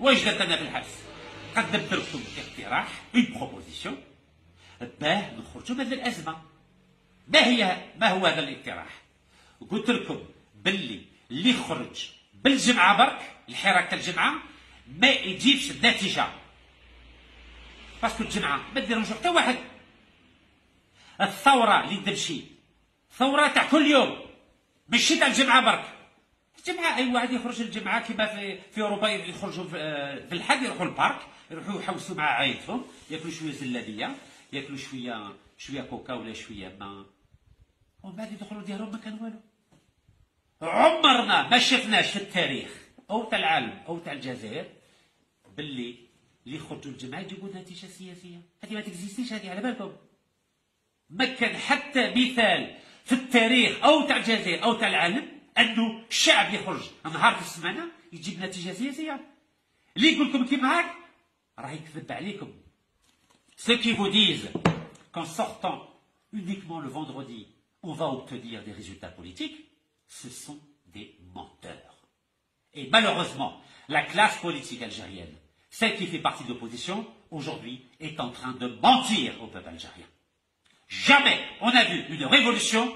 واش درت أنا في الحبس قدمت لكم اقتراح une proposition باه نخرجوا من هذه الأزمة. ما هي ما هو هذا الاقتراح؟ قلت لكم باللي اللي خرج بالجمعة برك الحراك الجمعة ما يجيبش النتيجه parce que الجمعة ما ديرهمش حتى واحد. الثورة اللي تمشي ثورة تاع كل يوم ماشي تاع الجمعة برك. الجمعة أي واحد يخرج الجمعه كما في في أوروبا يخرجوا في الحد يروحوا البارك يروحوا يحوسوا مع عائلتهم يأكلوا شوية زلابية يأكلوا شوية شوية كوكا ولا شوية ما. ومن بعد يدخلوا ديالهم ما كان والو. عمرنا ما شفناش في التاريخ أو تاع العالم أو تاع الجزائر باللي اللي يخرجوا الجماعه يجيبوا نتيجة سياسية. هذه ما تكزيستيش هذه على بالكم. ما كان حتى مثال في التاريخ أو تاع الجزائر أو تاع العالم انه الشعب يخرج نهار في السمانه يجيب نتيجه سياسيه اللي يقول لكم كيما هاك راه يكذب عليكم ceux qui vous disent qu'en sortant uniquement le vendredi on va obtenir des résultats politiques, ce sont des menteurs. Et malheureusement, la classe politique algérienne, celle qui fait partie de l'opposition, aujourd'hui est en train de mentir au peuple algérien. Jamais on a vu une révolution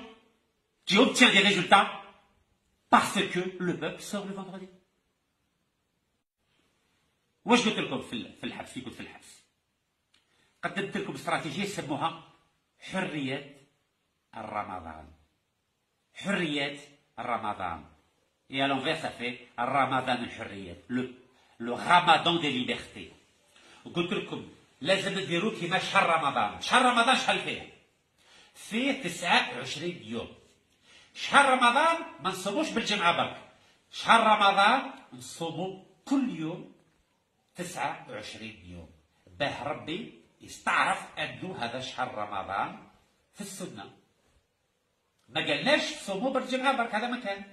qui obtient des résultats parce que le peuple sort le vendredi. واش قلت لكم في الحبس في كنت في الحبس قدمت لكم استراتيجيه سموها حريه الرمضان حرية الرمضان et à l'envers ça fait الرمضان الحريات le le ramadan des libertés. قلت لكم لازم نديرو كيما شهر رمضان شهر رمضان شحال فيه فيه 29 يوم شهر رمضان ما نصوموش بالجمعة برك. شهر رمضان نصومو كل يوم 29 يوم. باه ربي يستعرف أنه هذا شهر رمضان في السنة. ما قالناش صوموا بالجمعة برك هذا مكان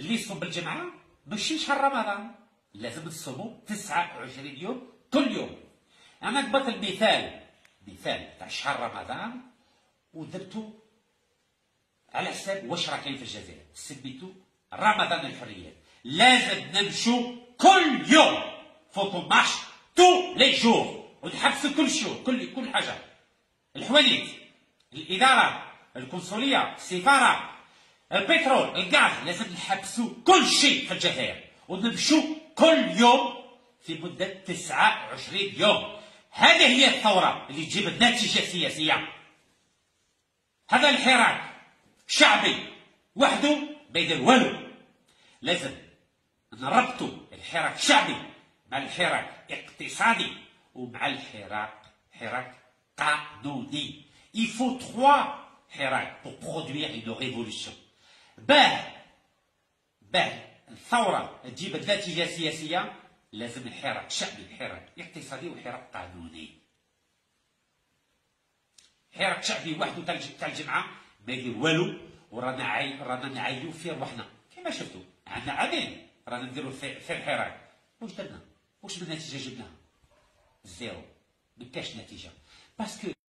اللي يصوم بالجمعة ماشي شهر رمضان لازم تصوموا 29 يوم كل يوم. أنا قبضت المثال مثال تاع شهر رمضان ودرتو على حساب واش راه كاين في الجزائر. سميتو رمضان الحريه لازم نمشوا كل يوم. faut tu marches tous les jours ونحبسوا كل شيء كل كل حاجة. الحوانيت الإدارة القنصليه السفارة البترول الغاز. لازم نحبسوا كل شيء في الجزائر. ونمشوا كل يوم في مدة 29 يوم. هذه هي الثورة اللي تجيب النتيجة السياسية هذا الحراك. شعبي وحده ما يدير والو لازم نربطوا الحراك الشعبي مع الحراك اقتصادي ومع الحراك حراك قانوني. Il faut trois حراك pour produire une révolution. باه باه الثورة تجيب النتيجة سياسية لازم الحراك شعبي الحراك اقتصادي وحراك قانوني. حراك شعبي وحده تاع الجمعة ما يدير والو ورانا عاي رانا نعيو في روحنا. كما شفتوا عندنا عامين رانا نديرو في الحراك. واش درنا؟ واش من نتيجة جبناها؟ زيرو. ما كاش نتيجة. باسكو